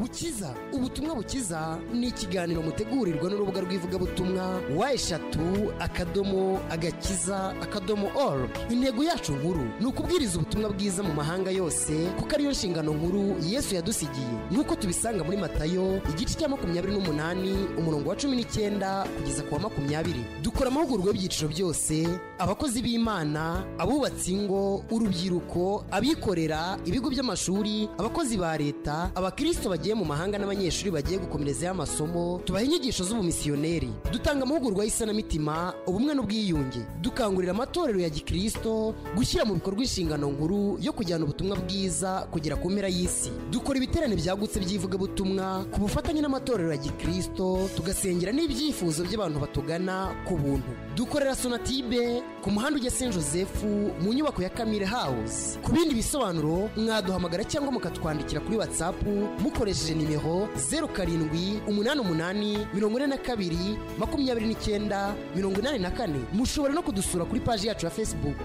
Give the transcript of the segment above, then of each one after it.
bukiza ubutumwa bukiza ni ikiganiro mutegurirwa n'urubuga rw'ivugabutumwa wa eshatu akadomo agakiza akadomo org. Intego yacu nkuru ni ukubwiriza ubutumwa bwiza mu mahanga yose kuko ariyo nshingano nkuru yesu yadusigiye. Nk'uko tubisanga muri matayo igice cya makumyabiri n'umunani umurongo wa cumi n'icyenda kugeza ku wa makumyabiri. Dukora amahugurwa y'ibyiciro byose abakozi b'imana abubatsi ingo urubyiruko abikorera ibigo by'amashuri abakozi ba leta abakirisito bagiye mu mahanga n'abanyeshuri bagiye gukomerezayo amasomo tubaha inyigisho z'ubumisiyoneri. Dutanga amahugurwa y'isanamitima ubumwe n'ubwiyunge. Dukangurira amatorero ya gikirisito gushyira mu bikorwa inshingano nkuru yo kujyana ubutumwa bwiza kugera ku mpera y'isi. Dukora ibiterane byagutse by'ivugabutumwa ku bufatanye n'amatorero ya gikirisito tugasengera n'ibyifuzo by'abantu batugana ku buntu. Dukorera sonatibe ku muhanda ujya saint joseph mu nyubako ya kamire house. Ku bindi bisobanuro mwaduhamagara cyangwa mukatwandikira kuri whatsapp mukoresheje nimero zeru karindwi umunani umunani mirongo ine na kabiri makumyabiri n'icyenda mirongo inani na kane. Mushobora no kudusura kuri paji yacu ya facebook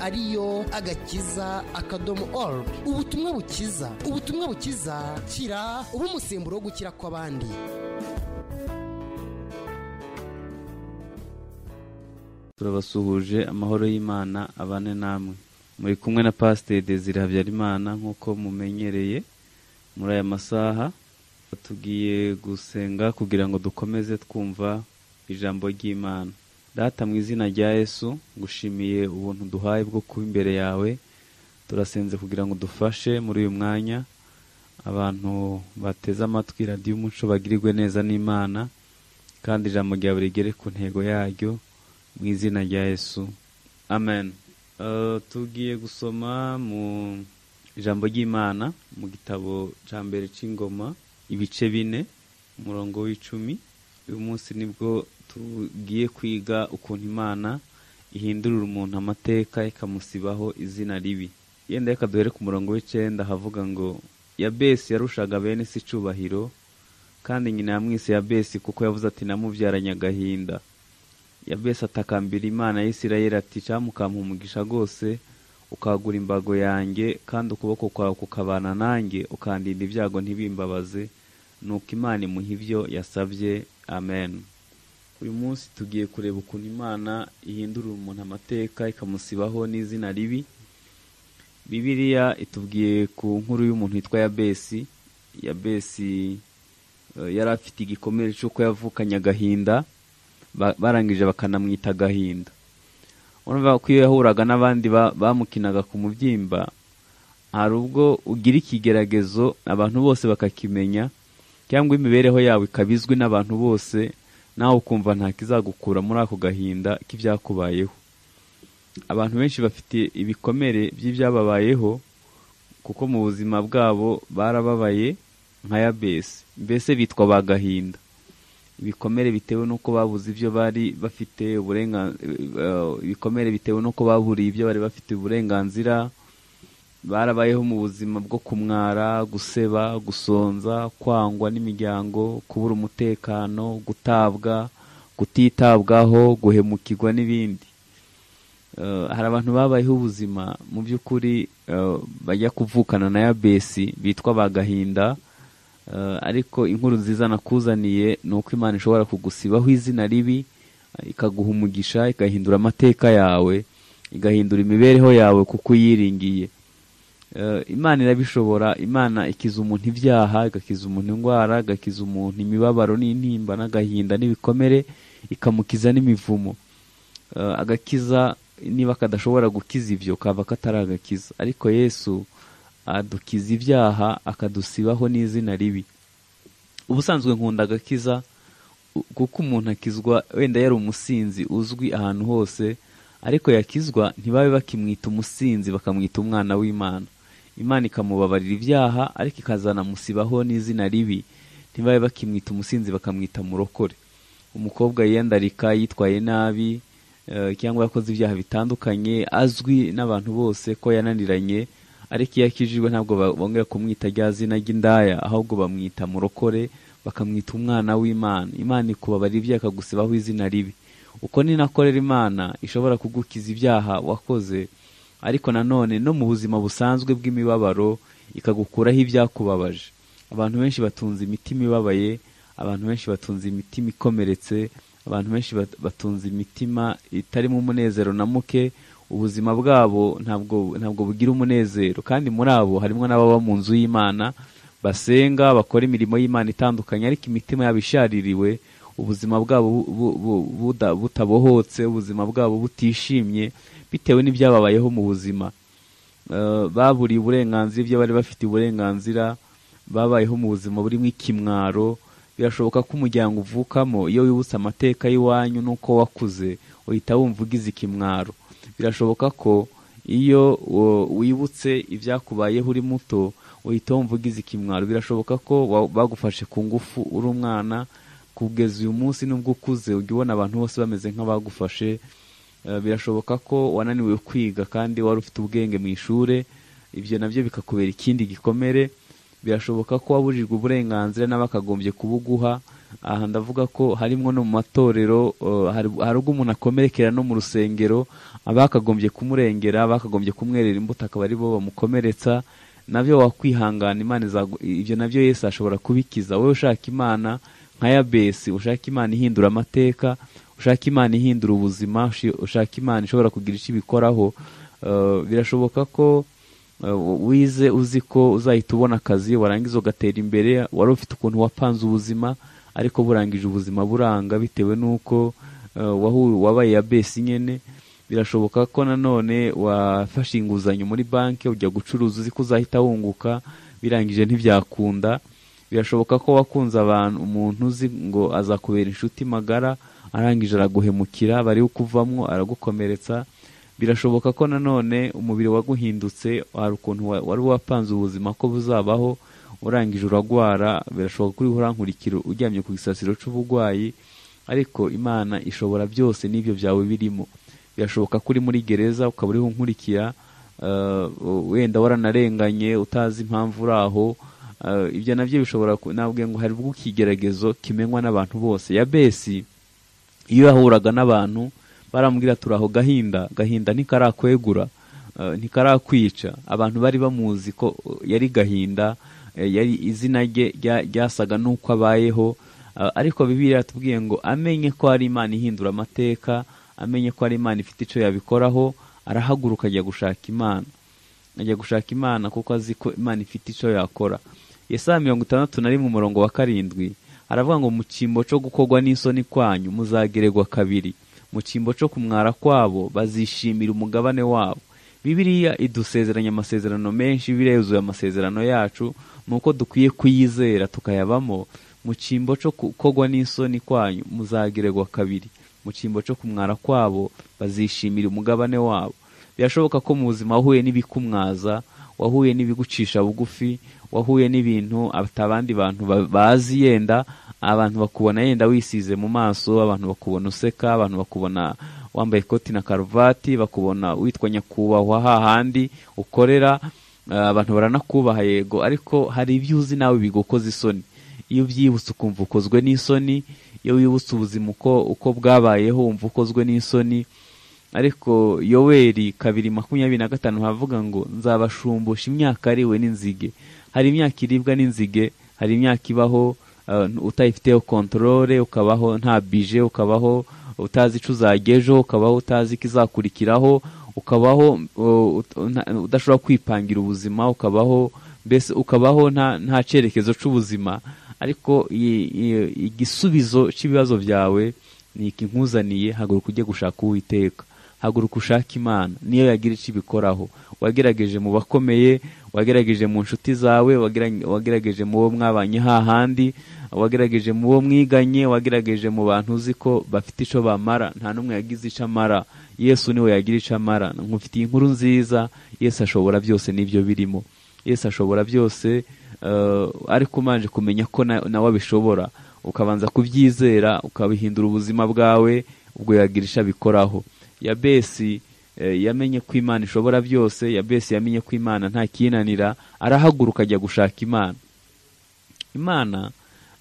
ariyo agakiza akadomo org. Ubutumwa bukiza. Ubutumwa bukiza kira uba umusemburo wo gukira kw'abandi. Turabasuhuje amahoro y'imana abane namwe. Muri kumwe na pasiteri desire habyarimana nk'uko mumenyereye muri aya masaha tugiye gusenga kugira ngo dukomeze twumva ijambo ry'imana. Data mu izina rya yesu ngushimiye ubuntu duhaye bwo kuba imbere yawe. Turasenze kugira ngo dufashe muri uyu mwanya. Abantu bateze amatwi radiyo umuco bagirirwe neza n'imana kandi ijambo ryawe rigere ku ntego yaryo. Mu izina rya yesu. Amen. Tugiye gusoma mu ijambo ry'imana mu gitabo cya mbere cy'ingoma ibice bine umurongo w'icumi. Uyu munsi ni bwo tugiye kwiga ukuntu imana ihindurira umuntu amateka ikamusibaho izina ribi. Yenda reka duhere ku murongo w'icyenda havuga ngo yabesi yarushaga bene si icyubahiro kandi nyina yamwise yabesi kuko yavuze ati namubyaranye agahinda yabesi atakambira imana y'isirayeli ati cyamukampa umugisha rwose ukagura imbago yanjye kandi ukuboko kwawe kukabana nanjye ukandinda ibyago ntibimbabaze nuko imana imuha ibyo yasabye amen. Uyu munsi tugiye kureba ukuntu imana ihindurira umuntu amateka ikamusibaho n'izina ribi. Bibiliya itubwiye ku nkuru y'umuntu witwa yabesi. Yabesi yari afite igikomere cy'uko yavukanye agahinda. Barangije bakanamwita agahinda urumva ko iyo yahuraga n'abandi bamukinaga ku mubyimba. Hari ubwo ugira ikigeragezo abantu bose bakakimenya cyangwa imibereho yawe ikaba izwi n'abantu bose nawe ukumva nta kizagukura muri ako gahinda k'ibyakubayeho. Abantu benshi bafite ibikomere by'ibyababayeho kuko mu buzima bwabo barababaye nka yabesi mbese bitwa ba gahinda. Ibikomere bitewe n'uko babuze ibyo bari bafite ibikomere bitewe n'uko baburiye ibyo bari bafite uburenganzira barabayeho mu buzima bwo kumwara guseba gusonza kwangwa n'imiryango kubura umutekano gutabwa kutitabwaho guhemukirwa n'ibindi. Hari abantu babayeho ubuzima mu by'ukuri bajya kuvukana na yabesi bitwa ba gahinda ariko inkuru nziza nakuzaniye ni uko imana ishobora kugusibaho izina ribi ikaguha umugisha igahindura amateka yawe igahindura imibereho yawe kuko uyiringiye. Imana irabishobora imana ikiza umuntu ibyaha igakiza umuntu indwara igakiza umuntu imibabaro n'intimba n'agahinda n'ibikomere ikamukiza n'imivumo. Agakiza niba kadashobora gukiza ibyo kava katari agakiza ariko yesu adukiza ibyaha akadusibaho n'izina ribi. Ubusanzwe nkunda agakiza kuko umuntu akizwa wenda yari umusinzi uzwi ahantu hose ariko yakizwa ntibabe bakimwita umusinzi bakamwita umwana w'imana. Imana ikamubabarira ibyaha ariko ikazanamusibaho n'izina ribi. Ntibabe bakimwita umusinzi bakamwita murokore umukobwa yiyandarika yitwaye nabi cyangwa yakoze ibyaha bitandukanye azwi n'abantu bose ko yananiranye ariko iyo akijijwe ntabwo bongera kumwita rya zina ry'indaya ahubwo bamwita murokore bakamwita umwana w'imana. Imana ikubabarira ibyaha ikagusibaho izina ribi. Uko ni nakorera imana ishobora kugukiza ibyaha wakoze ariko nanone no mu buzima busanzwe bw'imibabaro ikagukuraho ibyakubabaje. Abantu benshi batunze imitima ibabaye abantu benshi batunze imitima ikomeretse abantu benshi bat- batunze imitima itarimo umunezero na muke ubuzima bwabo ntabwo ntabwo bugira umunezero. Kandi muri abo harimo n'ababa mu nzu y'imana basenga bakora imirimo y'imana itandukanye ariko imitima yabo ishaririwe ubuzima bwabo butabohotse ubuzima bwabo butishimye bitewe n'ibyababayeho mu buzima. Eh, baburiye uburenganzira ibyo bari bafite uburenganzira babayeho mu buzima burimo ikimwaro. Birashoboka ko umuryango uvukamo iyo wibutse amateka y'iwanyu n'uko wakuze uhita wumva ugize ikimwaro. Birashoboka ko iyo wibutse ibyakubayeho uri muto uhita wumva ugize ikimwaro. Birashoboka ko bagufashe ku ngufu uri umwana kugeza uyu munsi nubwo ukuze ujya ubona abantu bose bameze nk'abagufashe Eh, birashoboka ko wananiwe kwiga kandi wari ufite ubwenge mu ishuri ibyo na byo bikakubera ikindi gikomere. Birashoboka ko waburirwa uburenganzira n'abakagombye kubuguha aha ndavuga ko harimo no mu matorero eh, hari ubwo umuntu akomerekera no mu rusengero abakagombye kumurengera abakagombye kumwerera imbuto akaba ari bo bamukomeretsa na byo wakwihangana imana ibyo na byo yesu ashobora kubikiza. Wowe ushaka imana nka yabesi ushaka imana ihindura amateka ushaka imana ihindura ubuzima ushaka imana ishobora kugira icyo ibikoraho eh, birashoboka ko eh, wize uzi ko uzahita ubona akazi warangiza ugatera imbere wari ufite ukuntu wapanze ubuzima ariko burangije ubuzima buranga bitewe n'uko eh, wabaye ya besi nyine birashoboka ko nanone wafashe inguzanyo muri banki ujya gucuruza uzi ko uzahita wunguka birangije ntibyakunda. Birashoboka ko wakunze abantu umuntu uzi ngo azakubera inshuti magara arangije araguhemukira bari kuvamwo aragukomeretsa. Birashoboka ko nanone umubiri waguhindutse hari ukuntu wa- wari wapanze ubuzima ko buzabaho urangije uragwara birashoboka ko uriho urankurikira uryamye ku gisasiro c'uburwayi ariko imana ishobora byose n'ibyo byawe birimo. Birashoboka ko uri muri gereza ukaba uriho unkurikira eh, wenda waranarenganye utazi impamvu uri aho eh, ibyo na byo bishobora nabwiye ngo hari ikigeragezo kimenywa n'abantu bose. Ya besi iyo yahuraga n'abantu baramubwira turaho gahinda gahinda ntikarakwegura eh, ntikarakwica abantu bari bamuzi ko yari gahinda yari izina rye rya- ryasaga n'uko abayeho. Eh, ariko bibiliya yatubwiye ngo amenye ko hari imana ihindura amateka amenye ko hari imana ifite icyo yabikoraho arahaguruka ajya gushaka imana. Ajya gushaka imana kuko azi ko imana ifite icyo yakora. Yesaya mirongo itandatu na rimwe umurongo wa karindwi aravuga ngo mu cyimbo cyo gukorwa n'isoni kwanyu muzagererwa kabiri. Mu cyimbo cyo kumwara kwabo bazishimira umugabane wabo. Bibiliya idusezeranya amasezerano menshi yuzuye amasezerano yacu ni uko dukwiye kuyizera tukayabamo. Mu cyimbo cyo gukorwa n'isoni kwanyu muzagererwa kabiri. Mu cyimbo cyo kumwara kwabo bazishimira umugabane wabo. Birashoboka ko mu buzima wahuye n'ibikumwaza wahuye n'ibigucisha bugufi wahuye n'ibintu abandi bantu ba- bazi yenda abantu bakubona yenda wisize mu maso abantu bakubona useka abantu bakubona wambaye ikoti na karuvati bakubona witwa nyakubahwa hahandi ukorera abantu baranakubaha yego. Ariko hari ibyo uzi nawe bigukoza isoni iyo ubyibutse ukumva ukozwe n'isoni iyo wibutse ubuzima uko uko bwabayeho wumva ukozwe n'isoni. Ariko yoweri kabiri makumyabiri na gatanu havuga ngo nzabashumbusha imyaka ari we n'inzige. Hari imyaka iribwa n'inzige hari imyaka ibaho uh, utayifiteho kontorore ukabaho nta bije ukabaho utazi ico uzajya ejo ukabaho utazi ikizakurikiraho ukabaho udashobora kwipangira ubuzima ukabaho mbese ukabaho nta cyerekezo c'ubuzima. Ariko igisubizo cy'ibibazo byawe ni iki nkuzaniye haguruka ujye gushaka uwiteka. Haguruka ushake imana niyo yagira icyo ibikoraho. Wagerageje mu bakomeye wagerageje mu nshuti zawe wagera- wagerageje mu bo mwabanye hahandi wagerageje mu bo mwiganye wagerageje mu bantu uzi ko bafite icyo bamara. Nta n'umwe yagize icyo amara. Yesu ni we yagira icyo amara. Nkufitiye inkuru nziza yesu ashobora byose n'ibyo birimo. Yesu ashobora byose eh, ariko umanje kumenya ko na- nawe abishobora. Ukabanza kubyizera ukabihindura ubuzima bwawe ubwo yagira icyo abikoraho. Yabesi eh, yamenye ko imana ishobora byose yabesi yamenye ko imana nta kinanira arahaguruka ajya gushaka imana. Imana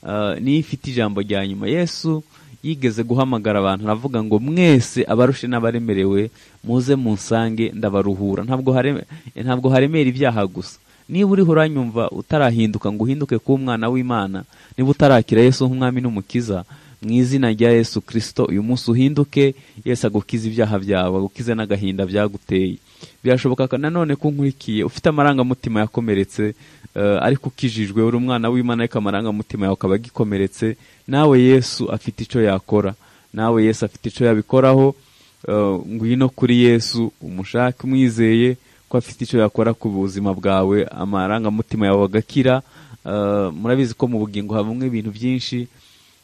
eh, niyo ifite ijambo rya nyuma. Yesu yigeze guhamagara abantu aravuga ngo mwese abarushe n'abaremerewe muze munsange ndabaruhura. Ntabwo hareme- ntabwo haremera ibyaha gusa. Niba uriho uranyumva utarahinduka ngo uhinduke kuba umwana w'imana niba utarakira yesu nk'umwami n'umukiza mu izina rya yesu kirisito uyu munsi uhinduke. Yesu agukize ibyaha byawe agukize n'agahinda byaguteye. Birashoboka nanone ko nkurikiye ufite amarangamutima yakomeretse ariko ukijijwe uri umwana w'imana ariko amarangamutima yawe akaba agikomeretse. Nawe yesu afite icyo yakora. Nawe yesu afite icyo yabikoraho. Ngwino kuri yesu umushake umwizeye ko afite icyo yakora ku buzima bwawe. Amarangamutima yawe agakira. Murabizi ko mu bugingo habamo ibintu byinshi.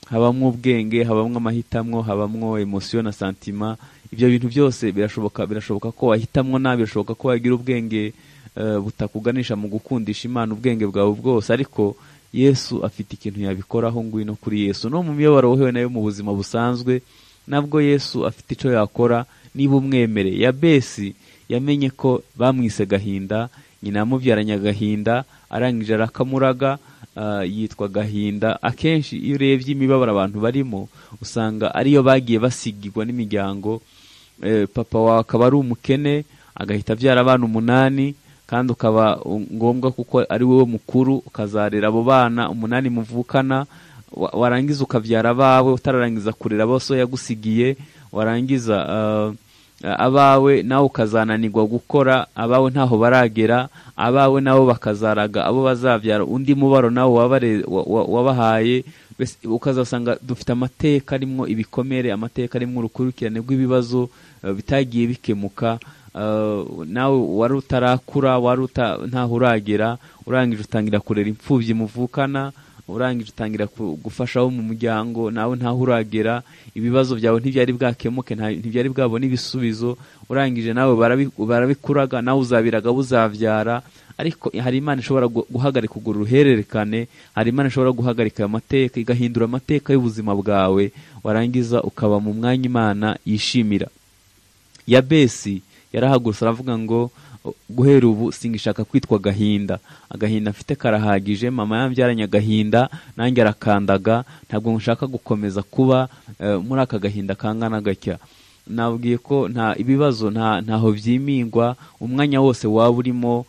Habamo ubwenge habamo amahitamo habamo emosiyo na santima ibyo bintu byose birashoboka birashoboka ko wahitamwo nabi birashoboka ko wagira ubwenge butakuganisha mu gukundisha imana ubwenge bwawe bwose. Ariko yesu afite ikintu yabikoraho ngwino kuri yesu. No mu miyoboro wohewe na yo mu buzima busanzwe nabwo yesu afite icyo yakora niba umwemere ya besi yamenye ko bamwise gahinda nyina yamubyaranye agahinda arangije arakamuraga yitwa gahinda. Akenshi iyo urebye imibabaro abantu barimo usanga ariyo bagiye basigirwa n'imiryango. Papa wawe akaba ari umukene agahita abyara abana umunani kandi ukaba ngombwa kuko ari wowe mukuru ukazarera abo bana umunani muvukana warangiza ukabyara abawe utararangiza kurera bose yagusigiye warangiza abawe nawe ukazananirwa gukora abawe ntaho baragera abawe nabo bakazaraga abo bazabyara. Undi mubaro nawe wabahaye ukazasanga dufite amateka arimo ibikomere amateka arimo urukurikirane rw'ibibazo bitagiye bikemuka. Nawe wari utarakura wari ntaho uragera urangije utangira kurera imfubyi muvukana urangije utangira gufasha abo mu muryango nawe ntaho uragera ibibazo byawe ntibyari bwakemuke ntibyari bwabona ibisubizo urangije nawe barabikuraga nawe uzabiraga buzabyara ariko hari imana ishobora guhagarika urwo ruhererekane hari imana ishobora guhagarika ayo mateka igahindura amateka y'ubuzima bwawe warangiza ukaba mu mwanya imana yishimira. Ya besi yarahagurutse aravuga ngo guhera ubu singishaka kwitwa agahinda agahinda mfite karahagije mama yambyaranye agahinda nanjye arakandaga ntabwo nshaka gukomeza kuba muri aka gahinda kangana gatya nabwiye ko nta ibibazo ntaho byimingwa umwanya wose waba urimo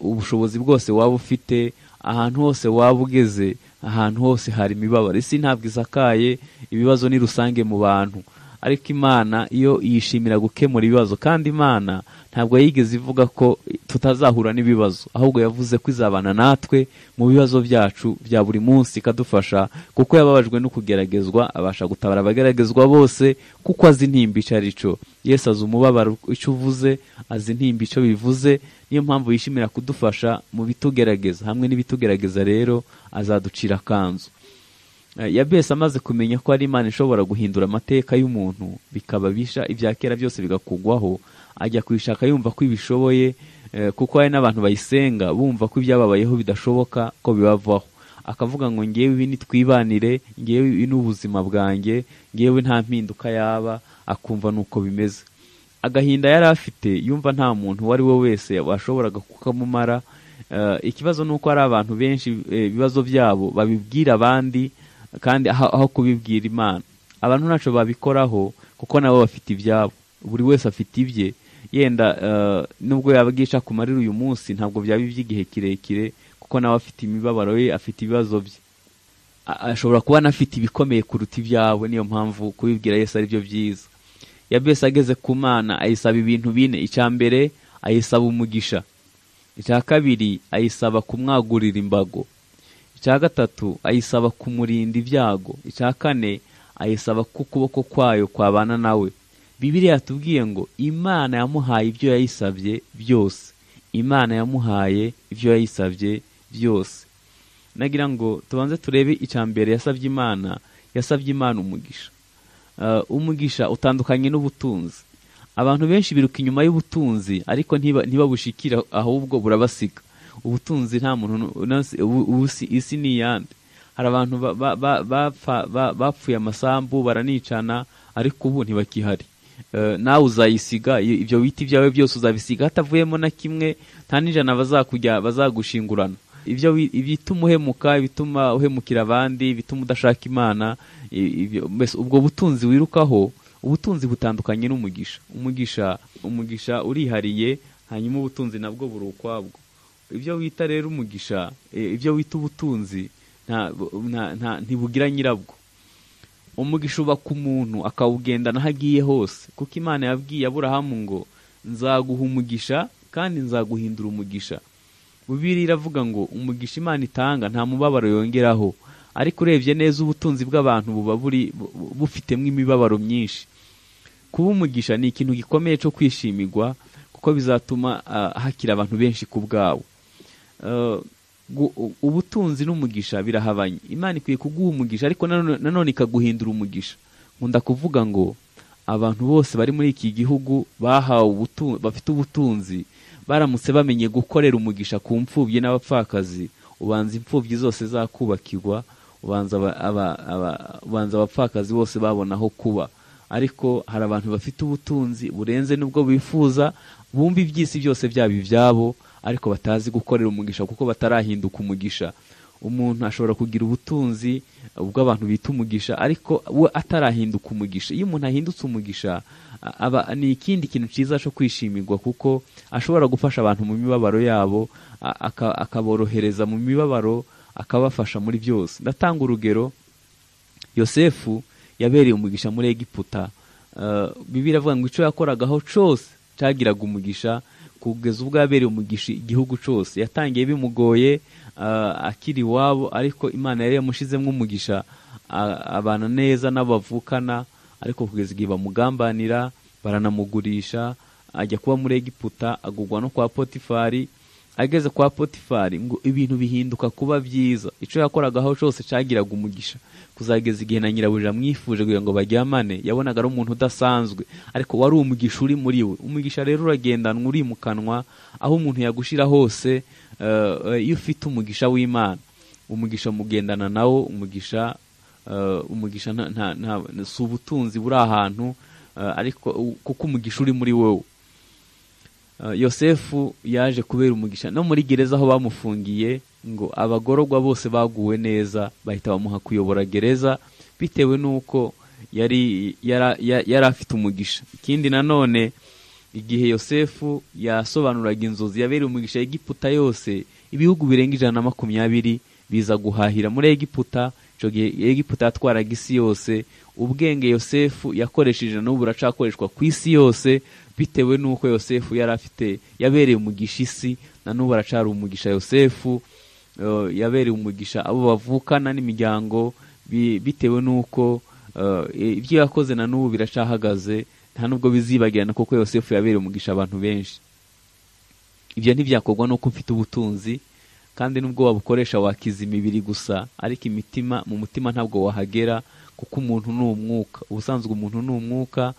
ubushobozi bwose waba ufite ahantu hose waba ugeze ahantu hose hari imibabaro. Isi ntabwo isakaye ibibazo ni rusange mu bantu. Ariko imana iyo yishimira gukemura ibibazo kandi imana ntabwo yigeze ivuga ko tutazahura n'ibibazo ahubwo yavuze ko izabana natwe mu bibazo byacu bya buri munsi ikadufasha kuko yababajwe no kugeragezwa abasha gutabara abageragezwa bose kuko azi intimba icyo ari cyo. Yesu azi umubabaro icyo uvuze azi intimba icyo bivuze niyo mpamvu yishimira kudufasha mu bitugerageza. Hamwe n'ibitugerageza rero azaducira akanzu. Yabese amaze kumenya ko ari imana ishobora guhindura amateka y'umuntu bikaba bisha ibya kera byose bigakugwaho. Ajya kuyishaka yumva ko ibishoboye kuko hari n'abantu bayisenga bumva ko ibyababayeho bidashoboka ko bibavaho. Akavuga ngo ngewe ibi nitwibanire ngewe ibi ni ubuzima bwanjye ngewe nta mpinduka yaba akumva nuko bimeze. Agahinda yari afite yumva nta muntu uwo ari we wese washoboraga kukamumara. Ikibazo ni uko hari abantu benshi ibibazo byabo babibwira abandi kandi aho kubibwira imana. Abantu ntacyo babikoraho kuko nabo bafite ibyabo buri wese afite ibye yenda nubwo yabwisha ku marira uyu munsi ntabwo byaba iby'igihe kirekire kuko nawe afite imibabaro ye afite ibibazo bye ashobora kuba anafite ibikomeye kuruta ibyawe niyo mpamvu kubibwira Yesu ari byo byiza yabese ageze ku mana ayisaba ibintu bine. Icya mbere ayisaba umugisha. Icya kabiri ayisaba kumwagurira imbago. Icya gatatu ayisaba kumurinda ibyago. Icya kane ayisaba ko ukuboko kwayo kwabana nawe. Bibiriya yatubwiye ngo imana yamuhaye ibyo yayisabye byose. Imana yamuhaye ibyo yayisabye byose. Nagira ngo tubanze turebe icya mbere yasabye imana. Yasabye imana umugisha. Umugisha utandukanye n'ubutunzi. Abantu benshi biruka inyuma y'ubutunzi ariko ntibabushikire ahubwo burabasiga ubutunzi nta muntu isi ni iyande hari abantu bapfuye amasambu baranicana ariko ubu ntibakihari. Nawe uzayisiga ibyo biti byawe byose uzabisiga hatavuyemo na kimwe nta n'ijana bazakujya bazagushingurana. Ibyo bituma uhemuka bituma uhemukira abandi bituma udashaka imana ubwo butunzi wirukaho ubutunzi butandukanye n'umugisha. Umugisha umugisha urihariye hanyuma ubutunzi nabwo buri ukwabwo ibyo wita rero umugisha eh, ibyo wita ubutunzi ntibugira nyirabwo. Umugisha uba ku muntu akawugendana aho agiye hose. Kuko imana yabwiye aburahamu ngo nzaguha umugisha kandi nzaguhindura umugisha. Bibiri iravuga ngo umugisha imana itanga nta mubabaro yongeraho. Ariko urebye neza ubutunzi bw'abantu buba buri bu- bu- bufitemo imibabaro myinshi. Kuba umugisha ni ikintu gikomeye cyo kwishimirwa kuko bizatuma ah, hakira abantu benshi ku u- ubutunzi n'umugisha birahabanye. Imana ikwiye kuguha umugisha ariko nanone ikaguhindura umugisha. Nkunda kuvuga ngo abantu bose bari muri iki gihugu bahawe bafite ubutunzi baramutse bamenye gukorera umugisha ku mfubyi n'abapfakazi. Ubanza imfubyi zose zakubakirwa ubanza abapfakazi bose babona aho kuba. Ariko hari abantu bafite ubutunzi burenze n'ubwo bifuza bumva iby'isi byose byaba ibyabo ariko batazi gukorera umugisha kuko batarahinduka umugisha. Umuntu ashobora kugira ubutunzi ubw'abantu bita umugisha ariko we atarahinduka umugisha. Iyo umuntu ahindutse umugisha aba ni ikindi kintu cyiza cyo kwishimirwa kuko ashobora gufasha abantu mu mibabaro yabo akaborohereza mu mibabaro akabafasha muri byose. Ndatanga urugero yosefu yabereye umugisha muri egiputa. Bibiliya iravuga ngo icyo yakoragaho cyose cyagiraga umugisha kugeza ubwo yabereye umugisha igihugu cyose. Yatangiye bimugoye akiri iwabo ariko imana yari yamushizemo umugisha abana neza n'abavukana ariko kugeza igihe bamugambanira baranamugurisha ajya kuba muri egiputa agugwa no kwa potifari ageze kwa potifari ngo ibintu bihinduka kuba byiza. Icyo yakoragaho cyose cyagiraga umugisha. Kuzageza igihe na nyirabuja amwifuje kugira ngo baryamane yabonaga ari umuntu udasanzwe. Ariko wari umugisha uri muri we. Umugisha rero uragendanwa urimukanwa aho umuntu yagushira hose eh, eh, iyo ufite umugisha w'imana. Umugisha mugendana nawo umugisha eh, umugisha si ubutunzi buri ahantu ariko kuko umugisha uri muri wowe yosefu yaje kubera umugisha. No muri gereza aho bamufungiye ngo abagororwa bose baguwe neza bahita bamuha kuyobora gereza bitewe n'uko yari yari afite umugisha. Ikindi nanone igihe yosefu yasobanuraga inzozi yabereye umugisha egiputa yose ibihugu birenga ijana na makumyabiri biza guhahira muri egiputa icyo gihe egiputa yatwaraga isi yose ubwenge yosefu yakoresheje n'ubu buracakoreshwa ku isi yose bitewe n'uko yosefu yari afite yabereye umugisha isi na n'ubu aracari umugisha yosefu eh, yabereye umugisha abo bavukana n'imiryango bi- bitewe n'uko eh, ibyo yakoze na n'ubu biracahagaze nta nubwo bizibagirana kuko yosefu yabereye umugisha abantu benshi. Ibyo ntibyakorwa n'uko ufite ubutunzi kandi nubwo wabukoresha wakiza imibiri gusa ariko imitima mu mutima ntabwo wahagera kuko umuntu ni umwuka. Ubusanzwe umuntu ni umwuka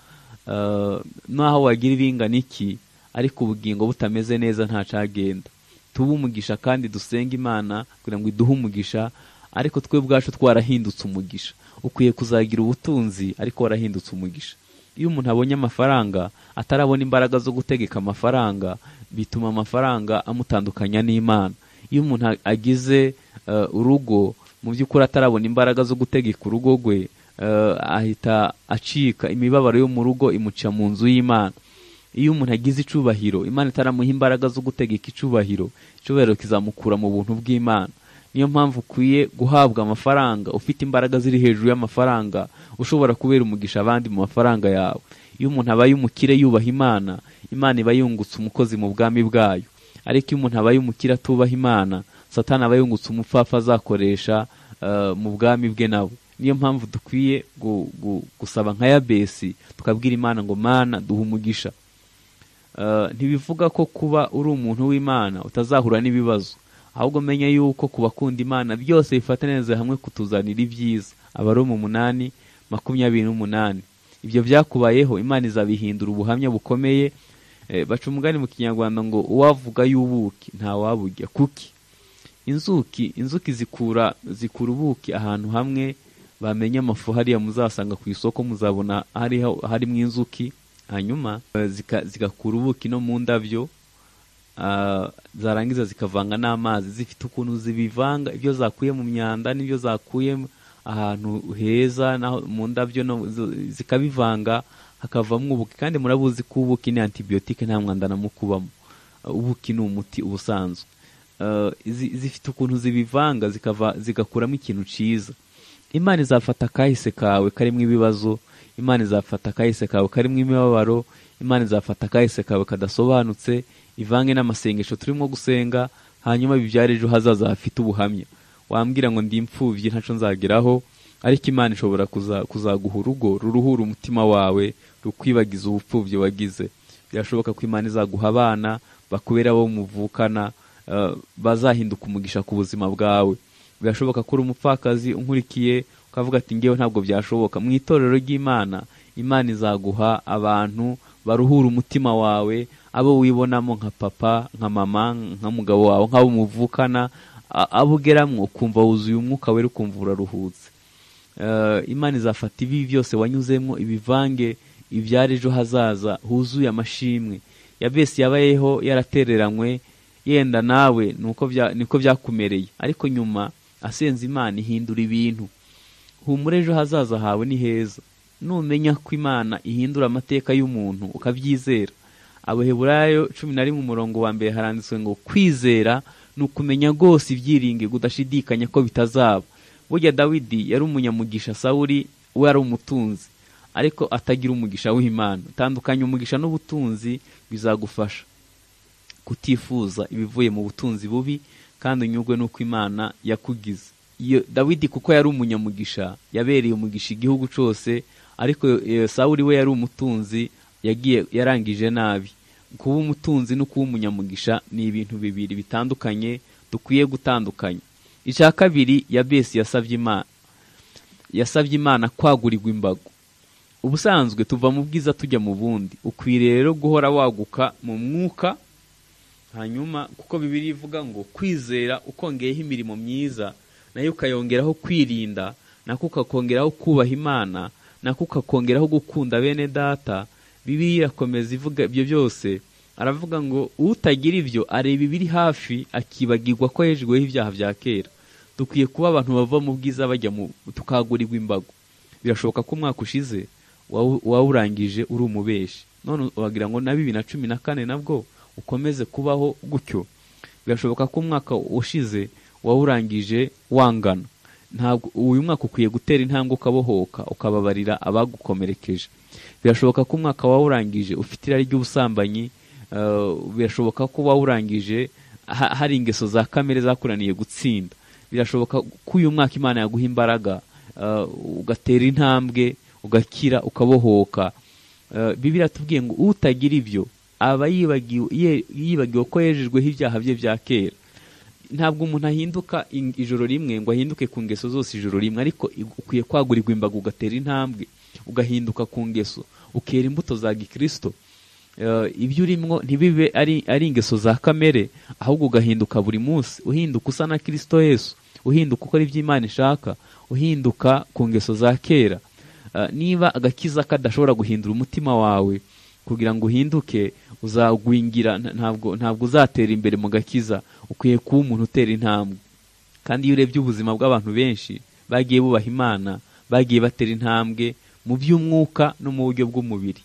naho wagira ibingana iki? Ariko ubugingo butameze neza ntacagenda. Tube umugisha kandi dusenga imana kugira ngo iduhe umugisha ariko twe ubwacu twarahindutse umugisha. Ukwiye kuzagira ubutunzi ariko warahindutse umugisha. Iyo umuntu abonye amafaranga atarabona imbaraga zo gutegeka amafaranga bituma amafaranga amutandukanya n'imana. Iyo umuntu agize eh, urugo mu by'ukuri atarabona imbaraga zo gutegeka urugo rwe ahita acika imibabaro yo mu rugo imuca mu nzu y'imana. Iyo umuntu agize icubahiro imana itaramuha imbaraga zo gutegeka icubahiro icubahiro kizamukura mu buntu bw'imana. Niyo mpamvu ukwiye guhabwa amafaranga ufite imbaraga ziri hejuru y'amafaranga ushobora kubera umugisha abandi mu mafaranga yawe. Iyo umuntu abaye umukire yubaha imana imana iba yungutse umukozi mu bwami bwayo. Ariko iyo umuntu abaye umukire atubaha imana satani aba yungutse umupfapfa azakoresha eh, mu bwami bwe nawe niyo mpamvu dukwiye gu- gu- gusaba nka yabesi tukabwira imana ngo mana duha umugisha. Eh, ntibivuga ko kuba uri umuntu w'imana utazahura n'ibibazo. Ahubwo menya yuko ku bakunda imana byose bifataniriza hamwe kutuzanira ibyiza. Abaroma umunani makumyabiri n'umunani. Ibyo byakubayeho imana izabihindura ubuhamya bukomeye. Eh, baca umugani mu kinyarwanda ngo uwavuga y'ubuki ntawaburya kuki? Inzuki inzuki zikura zikura ubuki ahantu hamwe bamenye amafu hariya muzasanga ku isoko muzabona harimo inzuki hanyuma eh, zigakura ubuki no mu ndabyo ah, zarangiza zikavanga n'amazi. Zifite ukuntu zibivanga ibyo zakuye mu myanda n'ibyo zakuye ahantu heza mu ndabyo zikabivanga hakavamo ubuki. Kandi murabuzi ko ubuki ni antibiyotike nta mwanda namukubamo ubuki ni umuti ubusanzwe. Zi- zifite ukuntu zibivanga zigakuramo ikintu cyiza imana izafata akahise kawe karimo ibibazo imana izafata akahise kawe karimo imibabaro imana izafata akahise kawe kadasobanutse ivange n'amasengesho turimo gusenga hanyuma bibyare ejo hazaza hafite ubuhamya. Wambwira ngo ndi imfubyi ntaco nzageraho ariko imana ishobora kuza- kuzaguha urugo ruruhura umutima wawe rukwibagiza ubupfubyi wagize. Birashoboka ko imana izaguha abana bakubera abo muvukana eh, bazahinduka umugisha ku buzima bwawe. Birashoboka ko uri umupfakazi unkurikiye ukavuga ati ngewe ntabwo byashoboka. Mu itorero ry'imana imana izaguha abantu baruhura umutima wawe abo wibonamo nka papa nka mama nk'umugabo wawe nk'abo muvukana abo ugeramwo ukumva wuzuye umwuka wera ukumva uraruhutse. Eh, imana izafata ibi byose wanyuzemo ibivange ibyara ejo hazaza huzuye amashimwe. Yabesi yabayeho yaratereranywe yenda nawe niko byakumereye. Ariko nyuma asenze imana ihindura ibintu. Humura ejo hazaza hawe ni heza. Numenya ko imana ihindura amateka y'umuntu ukabyizera. Abaheburayo cumi na rimwe umurongo wa mbere haranditswe ngo kwizera ni ukumenya rwose ibyiringirwa udashidikanya ko bitazaba. Burya dawidi yari umunyamugisha sawuri we yari umutunzi ariko atagira umugisha w'imana. Tandukanya umugisha n'ubutunzi bizagufasha kutifuza ibivuye mu butunzi bubi kandi unyurwe n'uko imana yakugize. Iyo dawidi kuko yari umunyamugisha yabereye umugisha igihugu cyose ariko eh, sawuri we yari umutunzi yagiye yarangije nabi. Kuba umutunzi no kuba umunyamugisha ni ibintu bibiri bitandukanye dukwiye gutandukanya. Icya kabiri yabesi yasabye imana yasabye imana kwagurirwa imbago. Ubusanzwe tuva mu bwiza tujya mu bundi. Ukwiriye rero guhora waguka mu mwuka hanyuma kuko bibiri ivuga ngo kwizera ukongeyeho imirimo myiza na yo ukayongeraho kwirinda nako ukakongeraho kubaha imana nako ukakongeraho gukunda bene data bibiri irakomeza ivuga ibyo byose aravuga ngo utagira ibyo areba ibiri hafi akibagirwa ko yejejweho ibyaha bya kera. Dukwiye kuba abantu bava mu bwiza bajya mu tukagurirwa imbago. Birashoboka ko umwaka ushize wawu- wawurangije uri umubeshi none wagira ngo na bibiri na cumi na kane nabwo ukomeze kubaho gutyo. Birashoboka ko umwaka ushize wawurangije wangana. Ntabwo uyu mwaka ukwiye gutera intambwe ukabohoka ukababarira abagukomerekeje. Birashoboka ko umwaka wawurangije ufite irari ry'ubusambanyi eh, birashoboka ko wawurangije ha- hari ingeso za kamere zakuraniye gutsinda. Birashoboka ko uyu mwaka imana yaguha imbaraga eh, ugatera intambwe ugakira ukabohoka. Eh, bibiliya tubwiye ngo utagira ibyo aba yibagiwe ko yejejweho ibyaha bye bya kera. Ntabwo umuntu ahinduka in- ijoro rimwe ngo ahinduke ku ngeso zose ijoro rimwe ariko ukwiye kwagurirwa imbaga ugatera intambwe ugahinduka ku ngeso ukera imbuto za gikristo. Eh, ibyo urimo ntibibe ari, ingeso za kamere ahubwo ugahinduka buri munsi. Uhinduka usa na kristo yesu uhinduka ukora ibyo imana ishaka uhinduka ku ngeso za kera. Uh, niba agakiza kadashobora guhindura umutima wawe kugira ngo uhinduke uzagwingira nta- ntabwo ntabwo uzatera imbere mu gakiza. Ukwiye kuba umuntu utera intambwe. Kandi iyo urebye ubuzima bw'abantu benshi bagiye bubaha imana bagiye batera intambwe mu by'umwuka no mu buryo bw'umubiri.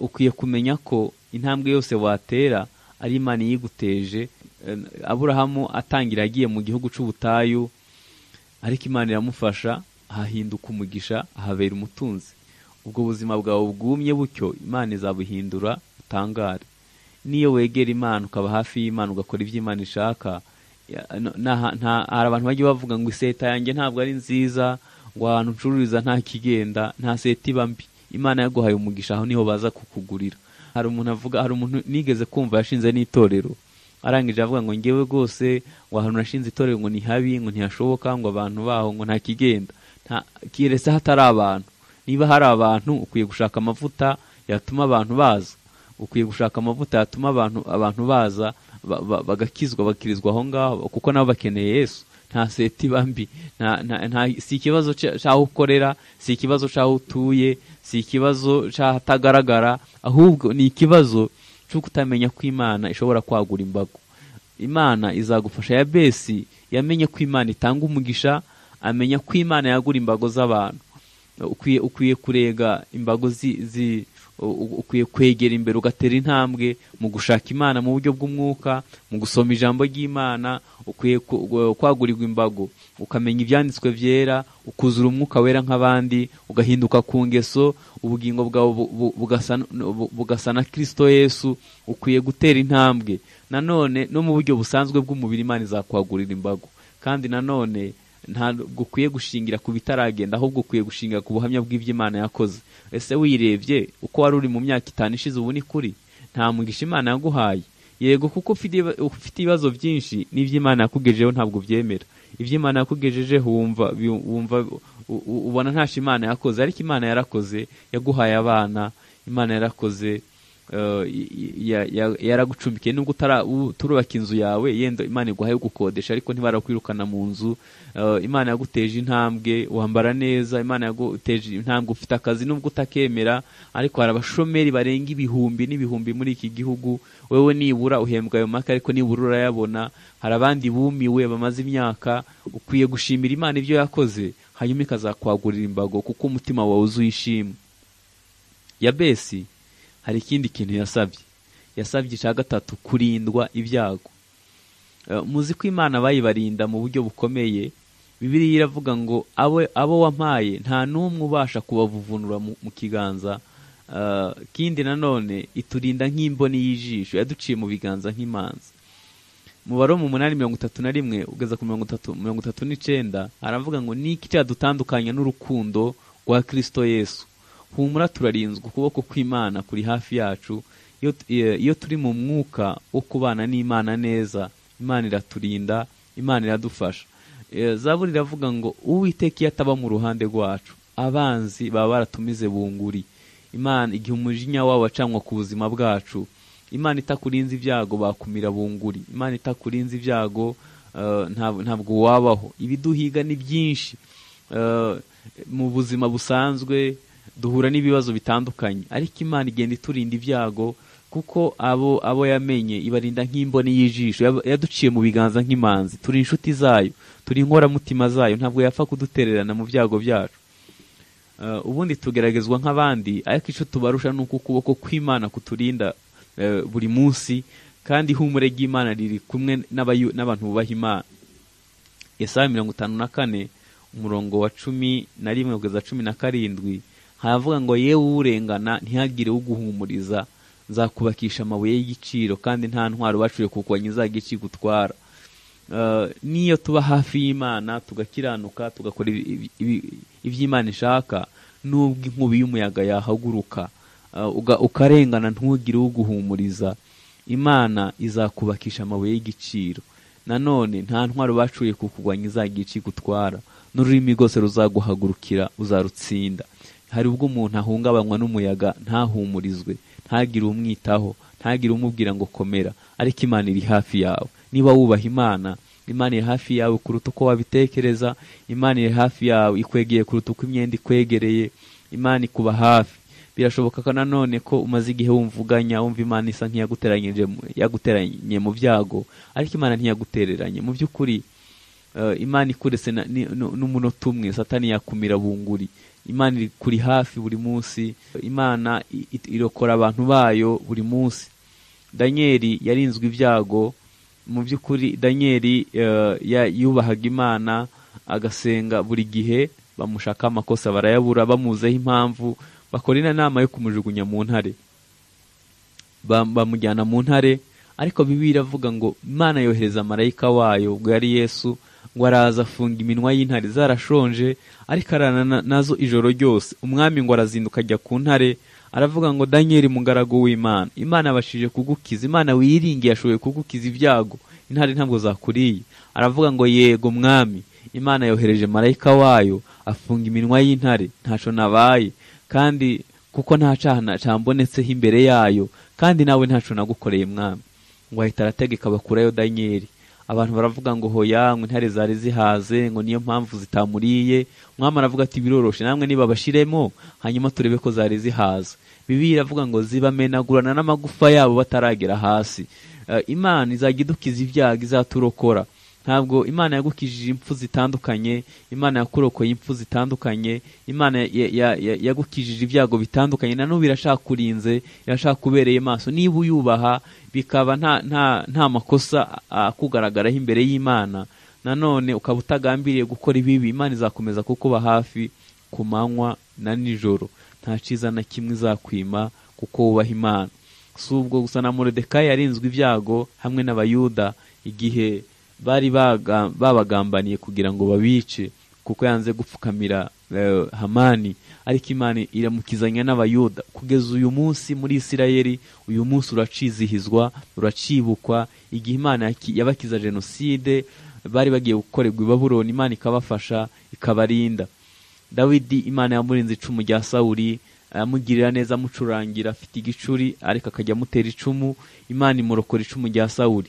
Ukwiye kumenya ko intambwe yose watera ari imana iyiguteje. Aburahamu atangira agiye mu gihugu cy'ubutayu ariko imana iramufasha ahahinduka umugisha ahabera umutunzi. Ubwo buzima bwawe bwumye butyo imana izabuhindura utangare. Niyo wegera imana ukaba hafi y'imana ugakora ibyo imana ishaka hari abantu bajya bavuga ngo iseta yanjye ntabwo ari nziza ngo ahantu ncururiza nta kigenda nta seta iba mbi. Imana yaguhaye umugisha aho ni ho baza kukugurira. Hari umuntu avuga hari umuntu nigeze kumva yashinze n'itorero. Arangije avuga ngo ngewe rwose ngo ahantu nashinze itorero ngo ni habi ngo ntihashoboka ngo abantu baho ngo nta kigenda. Kiretse hatari abantu. Niba hari abantu ukwiye gushaka amavuta yatuma abantu baza. Ukwiye gushaka amavuta yatuma abantu abantu baza ba- ba- bagakizwa bakirizwa aho ngaho kuko nabo bakeneye yesu. Nta seti iba mbi nta- nta- nta- si ikibazo cya- cy'aho ukorera si ikibazo cy'aho utuye si ikibazo cy'ahatagaragara ahubwo ni ikibazo cyo kutamenya ko imana ishobora kwagura imbago. Imana izagufasha ya besi yamenye ko imana itanga umugisha amenya ko imana yagura imbago z'abantu. Ukwiye ukwiye kurega imbago zi, zi ukwiye kwegera imbere ugatera intambwe mu gushaka imana mu buryo bw'umwuka mu gusoma ijambo ry'imana ukwiye kwagurirwa imbago. Ukamenya ibyanditswe byera ukuzura umwuka wera nk'abandi ugahinduka ku ngeso ubugingo bwawe bugasa na kirisito yesu ukwiye gutera intambwe. Nanone no mu buryo busanzwe bw'umubiri imana izakwagurira imbago. Kandi nanone ntabwo ukwiye gushingira ku bitaragenda ahubwo ukwiye gushingira ku buhamya bw'ibyo imana yakoze. Ese wirebye uko wari uri mu myaka itanu ishize ubu ni kuri? Nta mugisha imana yaguhaye. Yego kuko ufite iba- ufite ibibazo byinshi n'ibyo imana yakugejejeho ntabwo ubyemera. Ibyo imana yakugejejeho wumva wumva ubona ntacyo imana yakoze. Ariko imana yarakoze yaguhaye abana imana yarakoze ya- ya- yaragucumbikiye. Nubwo utara- u- turubaka inzu yawe yenda imana iguhaye gukodesha ariko ntibarakwirukana mu nzu. Eh, imana yaguteje intambwe wambara neza. Imana yaguteje intambwe ufite akazi nubwo utakemera ariko hari abashomeri barenga ibihumbi n'ibihumbi muri iki gihugu. Wewe nibura uhembwa ayo maka ariko nibura urayabona. Hari abandi bumiwe bamaze imyaka. Ukwiye gushimira imana ibyo yakoze hanyuma ikazakwagurira imbago kuko umutima wawe uzuye ishimwe yabesi hari ikindi kintu yasabye. Yasabye icya gatatu kurindwa ibyago. Eh, muzi ko imana bayibarinda mu buryo bukomeye. Bibiliya iravuga ngo abo wampaye nta n'umwe ubasha kubavuvunura mu, kiganza. Eh, kindi nanone iturinda nk'imboni y'ijisho. Yaduciye mu biganza nk'imanzi. Umubare wo mu munani mirongo itatu na rimwe ugeza ku mirongo itatu mirongo itatu n'icenda aravuga ngo ni iki cyadutandukanya n'urukundo rwa kristo yesu? Humura turarinzwe ukuboko kw'imana kuri hafi yacu iyo, iyo turi mu mwuka wo kubana n'imana neza imana iraturinda imana iradufasha. Eh, zaburi iravuga ngo uwiteka iyo ataba mu ruhande rwacu abanzi baba baratumize bunguri. Imana igihe umujinya wabo wacanwa ku buzima bwacu imana itakurinze ibyago bakumira bunguri. Imana itakurinze ibyago eh, ntab- ntabwo wabaho. Ibiduhiga ni byinshi Eh, mu buzima busanzwe duhura n'ibibazo bitandukanye. Ariko imana igenda iturinda ibyago kuko abo abo yamenye ibarinda nk'imboni y'ijisho. Yaduciye mu biganza nk'imanzi. Turi inshuti zayo turi inkoramutima zayo. Ntabwo yapfa kudutererana mu byago byacu. Eh, ubundi tugeragezwa nk'abandi ariko icyo tubarusha ni uko ukuboko kw'imana kuturinda eh, buri munsi kandi ihumure ry'imana riri kumwe n'abantu bubaha imana. Yesaya mirongo itanu na kane umurongo wa cumi na rimwe kugeza cumi na karindwi haravuga ngo yewe urengana ntihagire uguhumuriza. Nzakubakisha amabuye y'igiciro kandi nta ntwaro bacuye kukurwanya izajya ikigutwara Eh, n'iyo tuba hafi y'imana tugakiranuka tugakora iby'imana ishaka nubwo inkubi y'umuyaga yahaguruka. Eh, ukarengana ntugire uguhumuriza. Imana izakubakisha amabuye y'igiciro. Nanone nta ntwaro bacuye kukurwanya izajya ikigutwara n'ururimi rwose ruzaguhagurukira uzarutsinda hari ubwo umuntu ahungabanywa n'umuyaga ntahumurizwe ntagire umwitaho ntagire umubwira ngo komera. Ariko imana iri hafi yawe. Niba wubaha imana imana iri hafi yawe kuruta uko wabitekereza imana iri hafi yawe ikwegeye kuruta uko imyenda ikwegereye imana ikuba hafi. Birashoboka ko nanone ko umaze igihe wumva uganya wumva imana isa nk'iyaguteranyije yaguteranye mu byago ariko imana ntiyagutereranye. Mu by'ukuri eh, imana nu- n'umunota umwe satani yakumira bunguri. Imana iri kuri hafi buri munsi. Imana irokora abantu bayo buri munsi. Danyeli yarinzwe ibyago. Mu by'ukuri danyeli eh, yubahaga imana agasenga buri gihe bamushaka amakosa barayabura bamuzeho impamvu bakora inama yo kumujugunya mu ntare. Bam- bamujyana mu ntare ariko bibiliya iravuga ngo imana yohereza marayika wayo ubwo yari yesu ngo araza afunga iminwa y'intare zarashonje ariko arana na- na zo ijoro ryose. Umwami ngo arazinduka ajya ku ntare aravuga ngo danyeli mugaragu w'imana. Imana yabashije kugukiza. Imana wiringiye yashoboye kugukiza ibyago. Intare ntabwo zakuriye. Aravuga ngo yego mwami. Imana yohereje marayika wayo afunga iminwa y'intare. Ntaco nabaye. Kandi kuko nta caha na- cambonetseho imbere yayo kandi nawe ntaco nagukoreye mwami. Ngo ahita arategeka bakurayo danyeli abantu baravuga ngo hoya ngo intare zari zihaze ngo niyo mpamvu zitamuriye. Umwami aravuga ati biroroshe namwe niba bashiremo hanyuma turebe ko zari zihaze. Bibiliya iravuga ngo zibamenagurana n'amagufa yabo bataragera hasi. Eh, imana izajya idukiza ibyago izaturokora. Ntabwo imana yagukijije impfu zitandukanye imana yakurokoye impfu zitandukanye imana ya- ya- ya- yagukijije ibyago bitandukanye na n'ubu irashakurinze irashakubereye maso niba uyubaha bikaba nta makosa akugaragaraho imbere y'imana. Nanone ukaba utagambiriye gukora ibibi imana izakomeza kukuba hafi ku manywa na nijoro. Nta cyiza na kimwe izakwima kuko wubaha imana. Si ubwo gusa na morodekayi yarinzwe ibyago hamwe n'abayuda igihe bari baga- babagambaniye kugira ngo babice kuko yanze gupfukamira eh, hamani. Ariko imana iramukizanya n'abayuda. Kugeza uyu munsi muri isirayeli uyu munsi uracizihizwa uracibukwa. Igihe imana yabakiza jenoside bari bagiye gukorerwa i babuloni imana ikabafasha ikabarinda. Dawidi imana yamurinze icumu rya sawuli amugirira neza amucurangira afite igicuri ariko akajya amutera icumu. Imana imurokora icumu rya sawuli.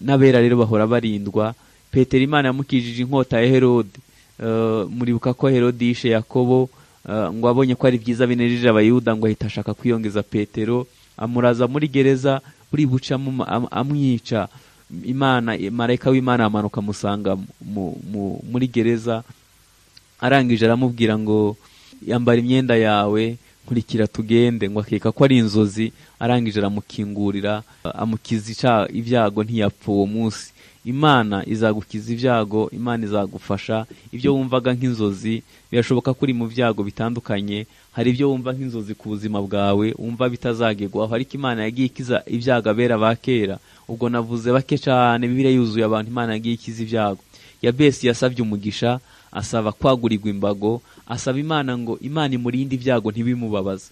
N'abera rero bahora barindwa. Petero imana yamukijije inkota ya herode. Eh, muribuka ko herode yishe yakobo eh, ngo abonye ko ari byiza binejeje abayuda ngo ahita ashaka kwiyongeza petero amuraza muri gereza buri am- amwica. Imana marayika w'imana amanuka amusanga mu- mu- muri gereza. Arangije aramubwira ngo yambara imyenda yawe. Nkurikira tugende ngo akeka ko ari inzozi arangije aramukingurira amukiza ibyago ntiyapfa uwo munsi. Imana izagukiza ibyago imana izagufasha. Ibyo wumvaga nk'inzozi birashoboka ko uri mu byago bitandukanye. Hari ibyo wumva nk'inzozi ku buzima bwawe wumva bitazagerwaho ariko imana yagiye ikiza ibyago abera ba kera. Ubwo navuze bake cyane bibiliya yuzuye abantu imana yagiye ikiza ibyago yabesi yasabye umugisha asaba kwagurirwa imbago asaba imana ngo imana imurinde ibyago ntibimubabaze.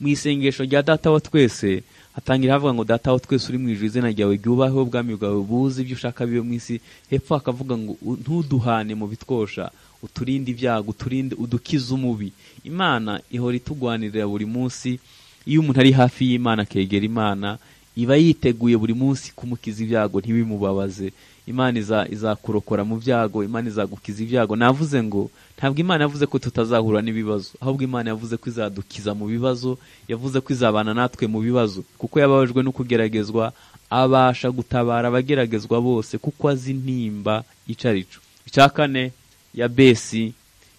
Mu isengesho rya data wa twese hatangira havuga ngo data wa twese uri mu ijuru izina ryawe ryubaheho ubwami bwawe buze ibyo ushaka bibe mu isi. Hepfo hakavuga ngo "U- ntuduhane mu bitwosha uturinde ibyago uturinde udukize umubi. Imana ihora itugwanirira buri munsi iyo umuntu ari hafi y'imana akegera imana iba yiteguye buri munsi kumukiza ibyago ntibimubabaze. Imana iza- izakurokora mu byago imana izagukiza ibyago. Navuze ngo ntabwo imana yavuze ko tutazahura n'ibibazo ahubwo imana yavuze ko izadukiza mu bibazo yavuze ko izabana natwe mu bibazo. Kuko yababajwe no kugeragezwa abasha gutabara abageragezwa bose kuko azi intimba icarico icya kane ya besi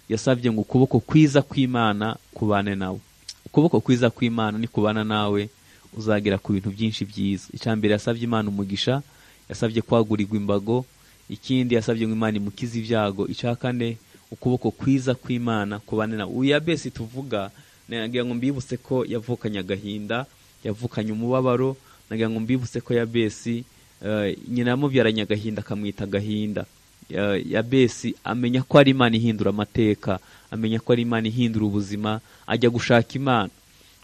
yasabye ngo ukuboko kwiza kw'imana kubane nawe. Ukuboko kwiza kw'imana ni kubana nawe uzagera ku bintu byinshi byiza. Icya mbere yasabye imana umugisha yasabye kwagurirwa imbago ikindi yasabye ngo imana imukize ibyago. Icya kane ukuboko kwiza kw'imana kubane nawe uyu yabesi tuvuga nagira ngo mbibutse ko yavukanye agahinda yavukanye umubabaro nagira ngo mbibutse ko yabesi eh, nyina yamubyaranye agahinda akamwita agahinda. Ya- yabesi amenya ko ari imana ihindura amateka amenya ko ari imana ihindura ubuzima ajya gushaka imana.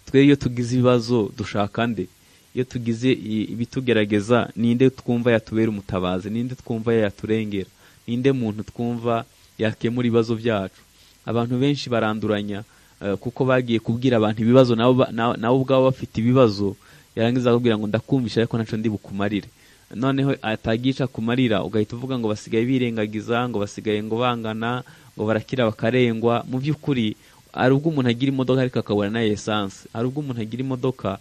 Twe iyo tugize ibibazo dushaka nde? Iyo tugize ibitugerageza ninde twumva yatubera umutabazi? Ninde twumva yaturengera ninde muntu twumva yakemura ibibazo byacu? Abantu benshi baranduranya eh, kuko bagiye kubwira abantu ibibazo nabo ubwabo bafite ibibazo yarangiza akubwira ngo ndakumvisha ariko ntaco ndi bukumarire. Noneho atagica kumarira ugahita uvuga ngo basigaye birengagiza ngo basigaye ngo bangana ngo barakira bakarengwa. Mu by'ukuri hari ubwo umuntu agira imodoka ariko akabura na esanse hari ubwo umuntu agira imodoka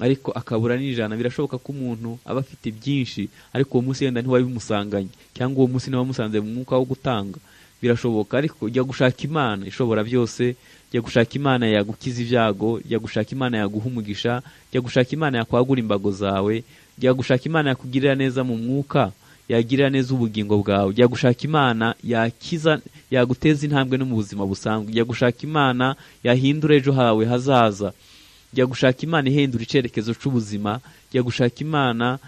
ariko akabura n'ijana. Birashoboka ko umuntu aba afite byinshi ariko uwo munsi yenda ntiwabimusanganye cyangwa uwo munsi ntiwamusanze mu mwuka wo gutanga. Birashoboka ariko jya gushaka imana. Ishobora byose. Jya gushaka imana yagukiza ibyago. Jya gushaka imana yaguha umugisha. Jya gushaka imana yakwagura imbago zawe. Jya gushaka imana yakugirira neza mu mwuka. Yagirira neza ubugingo bwawe. Jya gushaka imana yakiza yaguteza intambwe no mu buzima busanzwe. Jya gushaka imana yahindura ejo hawe hazaza. Jya gushaka imana ihindura icyerekezo cy'ubuzima jya gushaka imana